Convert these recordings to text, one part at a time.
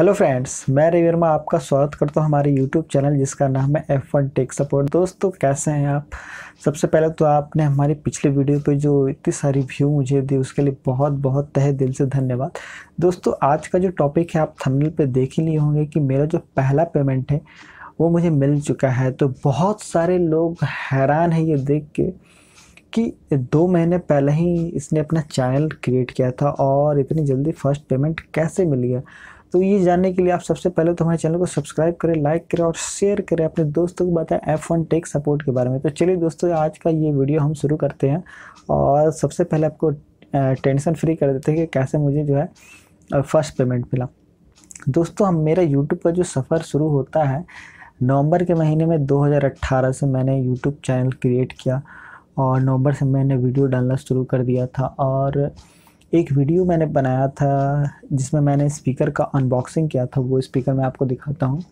Hello friends मैं रवि वर्मा आपका स्वागत करता हूँ हमारे यूट्यूब चैनल जिसका नाम है एफ़ वन टेक सपोर्ट दोस्तों, कैसे हैं आप? सबसे पहले तो आपने हमारी पिछले वीडियो पे जो इतनी सारी व्यू मुझे दी, उसके लिए बहुत बहुत तहे दिल से धन्यवाद। दोस्तों, आज का जो टॉपिक है, आप थंबनेल पे देख ही लिए होंगे कि मेरा जो पहला पेमेंट है, वो मुझे मिल चुका है। तो बहुत सारे लोग हैरान है ये देख के कि दो महीने पहले ही इसने अपना चैनल क्रिएट किया था और इतनी जल्दी फ़र्स्ट पेमेंट कैसे मिल गया। तो ये जानने के लिए आप सबसे पहले तो हमारे चैनल को सब्सक्राइब करें लाइक करें और शेयर करें अपने दोस्तों को बताएँ एफ़ वन टेक सपोर्ट के बारे में। तो चलिए दोस्तों, आज का ये वीडियो हम शुरू करते हैं और सबसे पहले आपको टेंशन फ्री कर देते हैं कि कैसे मुझे जो है फ़र्स्ट पेमेंट मिला। दोस्तों, हम, मेरा यूट्यूब का जो सफ़र शुरू होता है, नवंबर के महीने में 2018 से मैंने यूट्यूब चैनल क्रिएट किया और नवंबर से मैंने वीडियो डालना शुरू कर दिया था और एक वीडियो मैंने बनाया था, जिसमें मैंने स्पीकर का अनबॉक्सिंग किया था, वो स्पीकर मैं आपको दिखाता हूँ।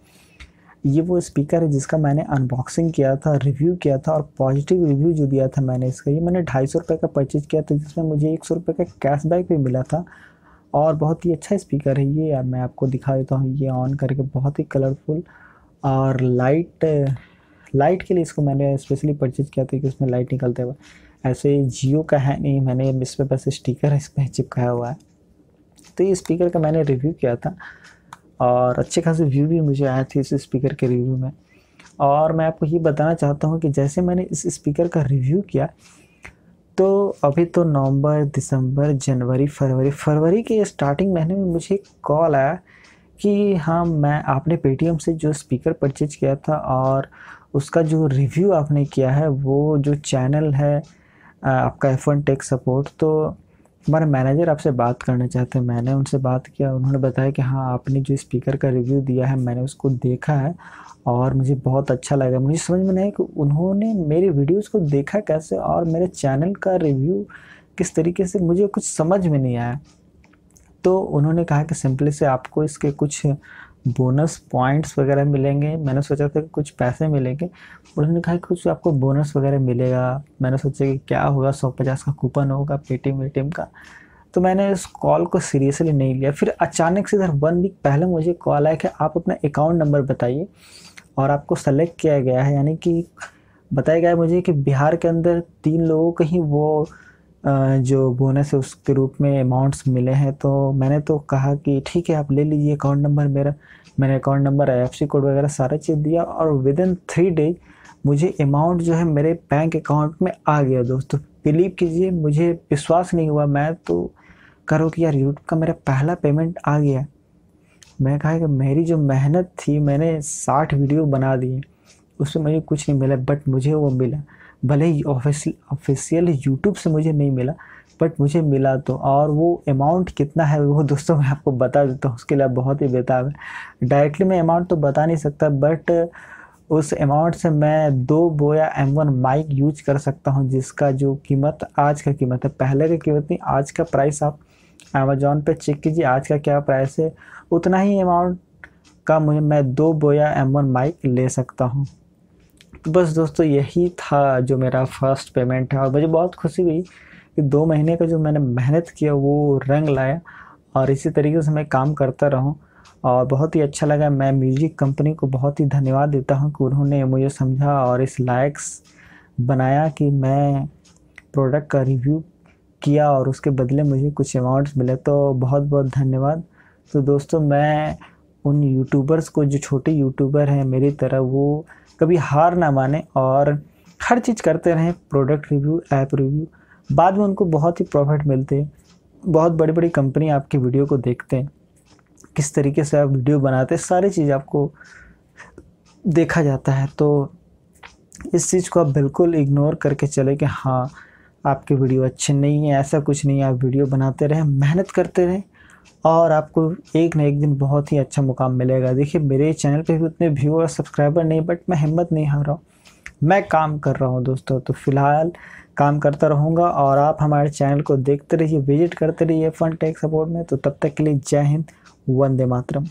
ये वो स्पीकर है, जिसका मैंने अनबॉक्सिंग किया था रिव्यू किया था और पॉजिटिव रिव्यू जो दिया था मैंने इसका। ये मैंने ढाई सौ रुपये का परचेज किया था, जिसमें मुझे एक सौ रुपये का कैशबैक भी मिला था और बहुत ही अच्छा स्पीकर है ये। मैं आपको दिखा देता हूँ, ये ऑन करके बहुत ही कलरफुल और लाइट लाइट के लिए इसको मैंने स्पेशली परचेज किया था कि उसमें लाइट निकलते हुए ऐसे जियो का है नहीं, मैंने इस पर बस स्टिकर इस पर चिपकाया हुआ है। तो ये स्पीकर का मैंने रिव्यू किया था और अच्छे खासे व्यू भी मुझे आए थे इस स्पीकर के रिव्यू में। और मैं आपको ये बताना चाहता हूँ कि जैसे मैंने इस स्पीकर का रिव्यू किया तो अभी तो नवंबर, दिसंबर, जनवरी, फरवरी फरवरी के स्टार्टिंग महीने में मुझे एक कॉल आया कि हाँ मैं, आपने पेटीएम से जो स्पीकर परचेज किया था और उसका जो रिव्यू आपने किया है, वो जो चैनल है आपका एफ़ वन टेक सपोर्ट तो हमारे मैनेजर आपसे बात करना चाहते हैं। मैंने उनसे बात किया, उन्होंने बताया कि हाँ आपने जो स्पीकर का रिव्यू दिया है, मैंने उसको देखा है और मुझे बहुत अच्छा लगा। मुझे समझ में नहीं कि उन्होंने मेरे वीडियोस को देखा कैसे और मेरे चैनल का रिव्यू किस तरीके से, मुझे कुछ समझ में नहीं आया। तो उन्होंने कहा कि सिंपली से आपको इसके कुछ बोनस पॉइंट्स वगैरह मिलेंगे। मैंने सोचा था कि कुछ पैसे मिलेंगे उन्होंने कहा कुछ आपको बोनस वगैरह मिलेगा। मैंने सोचा कि क्या होगा, सौ पचास का कूपन होगा पेटीएम वेटीएम का। तो मैंने इस कॉल को सीरियसली नहीं लिया। फिर अचानक से इधर वन वीक पहले मुझे कॉल आया कि आप अपना अकाउंट नंबर बताइए, और आपको सेलेक्ट किया गया है। यानी कि बताया गया है मुझे कि बिहार के अंदर तीन लोगों को ही वो जो बोनस है उसके रूप में अमाउंट्स मिले हैं तो मैंने तो कहा कि ठीक है, आप ले लीजिए अकाउंट नंबर मेरा, मैंने अकाउंट नंबर आई कोड वगैरह सारा चीज़ दिया और विद इन थ्री डेज़ मुझे अमाउंट जो है मेरे बैंक अकाउंट में आ गया दोस्तों। बिलीव कीजिए, मुझे विश्वास नहीं हुआ। मैं तो करो कि यार यूट्यूब का मेरा पहला पेमेंट आ गया। मैं कहा कि मेरी जो मेहनत थी, मैंने साठ वीडियो बना दिए, उसमें मुझे कुछ नहीं मिला बट मुझे वो मिला। भले ही ऑफिशियल यूट्यूब से मुझे नहीं मिला बट मुझे मिला तो। और वो अमाउंट कितना है वो दोस्तों मैं आपको बता देता हूँ, उसके लिए बहुत ही बेताब है। डायरेक्टली मैं अमाउंट तो बता नहीं सकता बट उस अमाउंट से मैं दो बोया एम वन माइक यूज़ कर सकता हूँ, जिसका जो कीमत, आज का कीमत है। पहले का कीमत नहीं, आज का प्राइस आप अमेजोन पे चेक कीजिए, आज का क्या प्राइस है। उतना ही अमाउंट का मुझे, मैं दो बोया एम वन माइक ले सकता हूँ। तो बस दोस्तों यही था जो मेरा फ़र्स्ट पेमेंट है और मुझे बहुत खुशी हुई कि दो महीने का जो मैंने मेहनत किया, वो रंग लाया और इसी तरीके से मैं काम करता रहूँ। और बहुत ही अच्छा लगा। मैं म्यूज़िक कंपनी को बहुत ही धन्यवाद देता हूँ कि उन्होंने मुझे समझा और इस लायक्स बनाया कि मैं प्रोडक्ट का रिव्यू किया और उसके बदले मुझे कुछ अमाउंट्स मिले। तो बहुत बहुत धन्यवाद। तो दोस्तों, मैं उन यूट्यूबर्स को, जो छोटे यूट्यूबर हैं मेरी तरह, वो कभी हार ना माने और हर चीज़ करते रहें प्रोडक्ट रिव्यू ऐप रिव्यू बाद में उनको बहुत ही प्रॉफिट मिलते हैं। बहुत बड़ी बड़ी कंपनी आपकी वीडियो को देखते हैं। किस तरीके से आप वीडियो बनाते हैं, सारी चीज़ आपको देखा जाता है। तो इस चीज़ को आप बिल्कुल इग्नोर करके चले कि हाँ आपके वीडियो अच्छे नहीं है, ऐसा कुछ नहीं है। आप वीडियो बनाते रहें, मेहनत करते रहें और आपको एक ना एक दिन बहुत ही अच्छा मुकाम मिलेगा। देखिए, मेरे चैनल पे भी उतने व्यू और सब्सक्राइबर नहीं बट मैं हिम्मत नहीं हार रहा हूँ। मैं काम कर रहा हूँ दोस्तों तो फ़िलहाल काम करता रहूँगा और आप हमारे चैनल को देखते रहिए विज़िट करते रहिए फन टेक सपोर्ट में। तो तब तक के लिए जय हिंद, वंदे मातरम।